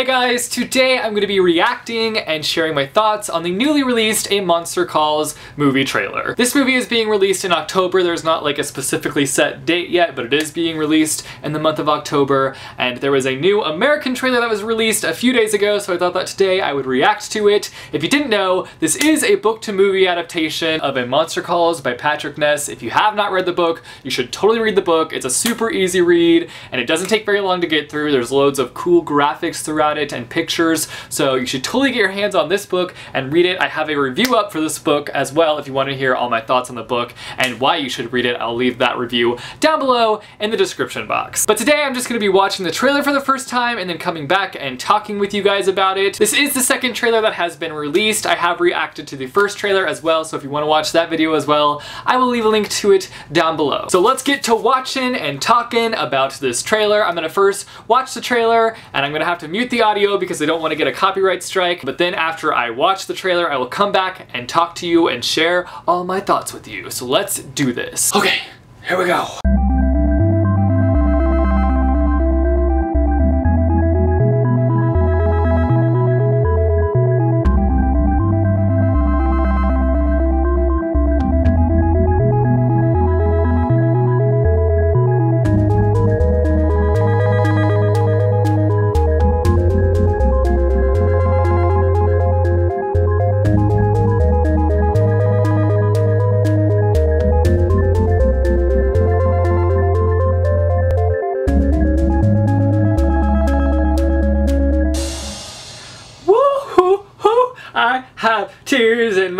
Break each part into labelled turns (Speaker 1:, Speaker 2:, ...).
Speaker 1: Hey guys, today I'm going to be reacting and sharing my thoughts on the newly released A Monster Calls movie trailer. This movie is being released in October, there's not like a specifically set date yet, but it is being released in the month of October, and there was a new American trailer that was released a few days ago, so I thought that today I would react to it. If you didn't know, this is a book-to-movie adaptation of A Monster Calls by Patrick Ness. If you have not read the book, you should totally read the book. It's a super easy read, and it doesn't take very long to get through. There's loads of cool graphics throughout it and pictures, so you should totally get your hands on this book and read it. I have a review up for this book as well if you want to hear all my thoughts on the book and why you should read it. I'll leave that review down below in the description box. But today I'm just going to be watching the trailer for the first time and then coming back and talking with you guys about it. This is the second trailer that has been released. I have reacted to the first trailer as well, so if you want to watch that video as well, I will leave a link to it down below. So let's get to watching and talking about this trailer. I'm going to first watch the trailer and I'm going to have to mute the audio because I don't want to get a copyright strike. But then after I watch the trailer, I will come back and talk to you and share all my thoughts with you. So let's do this. Okay, here we go.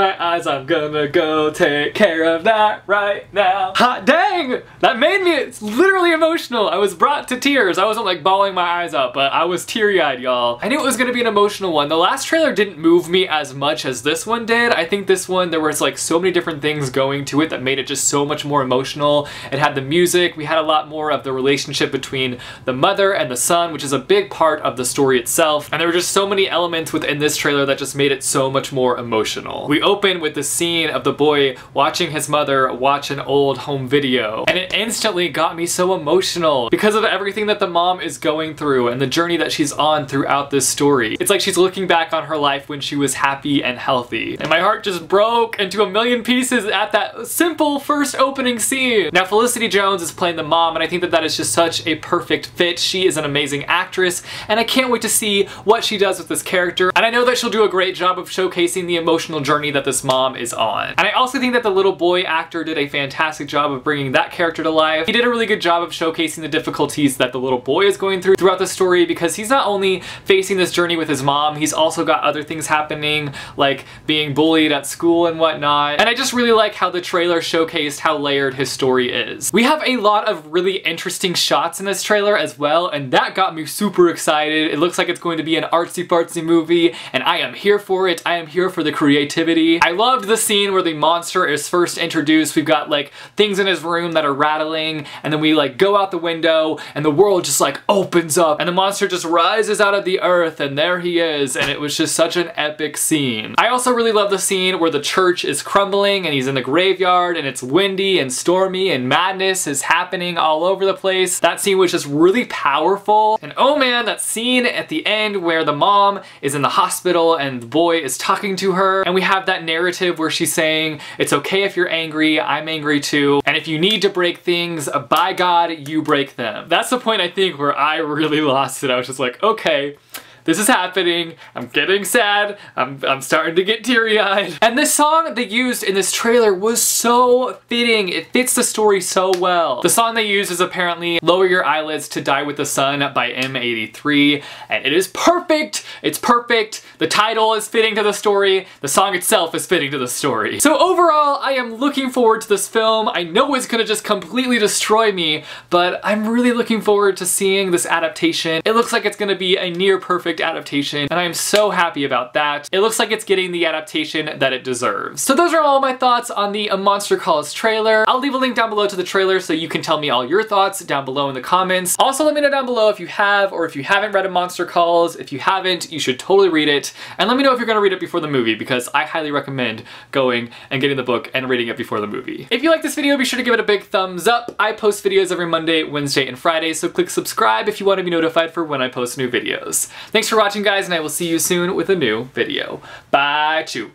Speaker 1: My I'm gonna go take care of that right now. Hot dang! That made me it's literally emotional. I was brought to tears. I wasn't like bawling my eyes out, but I was teary-eyed, y'all. I knew it was gonna be an emotional one. The last trailer didn't move me as much as this one did. I think this one, there was like so many different things going to it that made it just so much more emotional. It had the music. We had a lot more of the relationship between the mother and the son, which is a big part of the story itself. And there were just so many elements within this trailer that just made it so much more emotional. We open with the scene of the boy watching his mother watch an old home video, and it instantly got me so emotional because of everything that the mom is going through and the journey that she's on throughout this story. It's like she's looking back on her life when she was happy and healthy. And my heart just broke into a million pieces at that simple first opening scene. Now Felicity Jones is playing the mom, and I think that that is just such a perfect fit. She is an amazing actress, and I can't wait to see what she does with this character. And I know that she'll do a great job of showcasing the emotional journey that this mom is on. And I also think that the little boy actor did a fantastic job of bringing that character to life. He did a really good job of showcasing the difficulties that the little boy is going through throughout the story because he's not only facing this journey with his mom, he's also got other things happening like being bullied at school and whatnot. And I just really like how the trailer showcased how layered his story is. We have a lot of really interesting shots in this trailer as well, and that got me super excited. It looks like it's going to be an artsy fartsy movie, and I am here for it. I am here for the creativity. I loved the scene where the monster is first introduced. We've got like things in his room that are rattling, and then we like go out the window, and the world just like opens up, and the monster just rises out of the earth, and there he is, and it was just such an epic scene. I also really love the scene where the church is crumbling, and he's in the graveyard, and it's windy and stormy, and madness is happening all over the place. That scene was just really powerful, and oh man, that scene at the end where the mom is in the hospital, and the boy is talking to her, and we have that narrative where she's saying, it's okay if you're angry, I'm angry too, and if you need to break things, by God, you break them. That's the point I think where I really lost it. I was just like, okay, this is happening, I'm getting sad, I'm, I'm starting to get teary-eyed. And this song they used in this trailer was so fitting. It fits the story so well. The song they used is apparently Lower Your Eyelids to Die with the Sun by M83, and it is perfect! It's perfect. The title is fitting to the story. The song itself is fitting to the story. So overall, I am looking forward to this film. I know it's gonna just completely destroy me, but I'm really looking forward to seeing this adaptation. It looks like it's gonna be a near perfect adaptation, and I am so happy about that. It looks like it's getting the adaptation that it deserves. So those are all my thoughts on the A Monster Calls trailer. I'll leave a link down below to the trailer so you can tell me all your thoughts down below in the comments. Also let me know down below if you have or if you haven't read A Monster Calls. If you haven't, you should totally read it. And let me know if you're gonna read it before the movie because I highly recommend going and getting the book and reading it before the movie. If you like this video, be sure to give it a big thumbs up. I post videos every Monday, Wednesday, and Friday, so click subscribe if you want to be notified for when I post new videos. Thanks Thanks for watching, guys, and I will see you soon with a new video. Bye, chew.